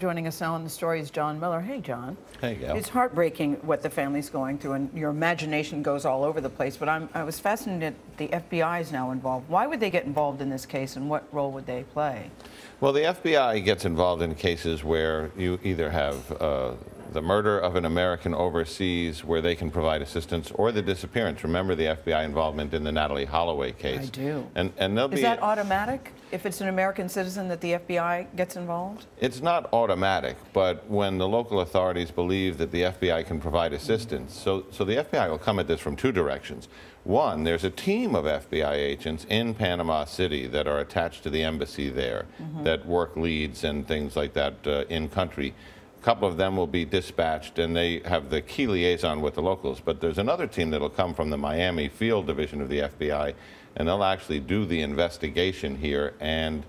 Joining us now on the story is John Miller. Hey, John. Hey, Gail. It's heartbreaking what the family's going through, and your imagination goes all over the place. But I'm, I was fascinated the FBI is now involved. Why would they get involved in this case, and what role would they play? Well, the FBI gets involved in cases where you either have uh, the murder of an American overseas where they can provide assistance or the disappearance. Remember the FBI involvement in the Natalee Holloway case. I do. And, and they'll Is be, that automatic if it's an American citizen that the FBI gets involved? It's not automatic, but when the local authorities believe that the FBI can provide assistance, so, so the FBI will come at this from two directions. One, there's a team of FBI agents in Panama City that are attached to the embassy there that work leads and things like that uh, in country. A couple of them will be dispatched and they have the key liaison with the locals. But there's another team that'll come from the Miami Field Division of the FBI and they'll actually do the investigation here. And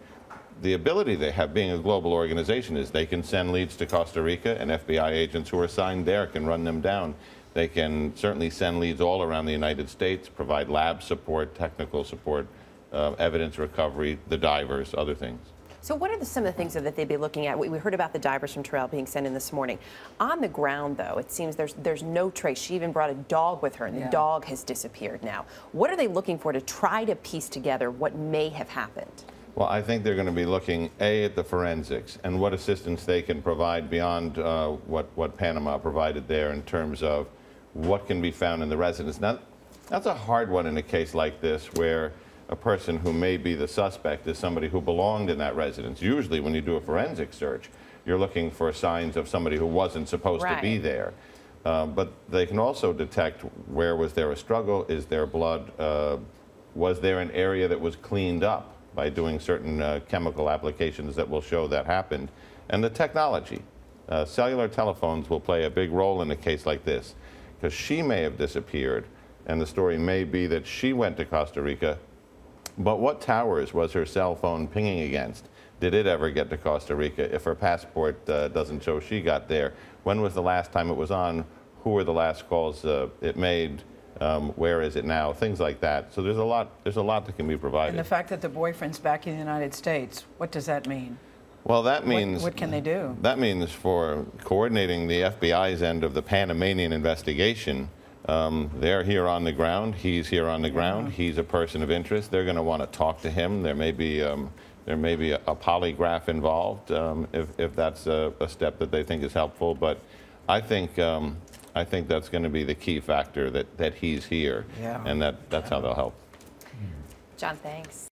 the ability they have being a global organization is they can send leads to Costa Rica and FBI agents who are assigned there can run them down. They can certainly send leads all around the United States, provide lab support, technical support, uh, evidence recovery, the divers, other things. So what are the, some of the things that they'd be looking at? We, we heard about the divers from Terrell being sent in this morning. On the ground, though, it seems there's there's no trace. She even brought a dog with her, and Yeah. the dog has disappeared now. What are they looking for to try to piece together what may have happened? Well, I think they're going to be looking, A, at the forensics and what assistance they can provide beyond uh, what, what Panama provided there in terms of what can be found in the residence. Now, that's a hard one in a case like this where a person who may be the suspect is somebody who belonged in that residence. Usually, when you do a forensic search, you're looking for signs of somebody who wasn't supposed to be there. Uh, but they can also detect where was there a struggle, is there blood, uh, was there an area that was cleaned up by doing certain uh, chemical applications that will show that happened, and the technology. Uh, cellular telephones will play a big role in a case like this, because she may have disappeared, and the story may be that she went to Costa Rica, but what towers was her cell phone pinging against? Did it ever get to Costa Rica? If her passport uh, doesn't show she got there, when was the last time it was on? Who were the last calls uh, it made? Um, where is it now? Things like that. So there's a lot. There's a lot that can be provided. And the fact that the boyfriend's back in the United States, what does that mean? well, that What- means what can they do? That means for coordinating the FBI's end of the Panamanian investigation. Um, they're here on the ground. He's here on the ground. He's a person of interest. They're going to want to talk to him. There may be um, there may be a, a polygraph involved um, if, if that's a, a step that they think is helpful. But I think um, I think that's going to be the key factor that, that he's here, Yeah. and that, that's how they'll help. John, thanks.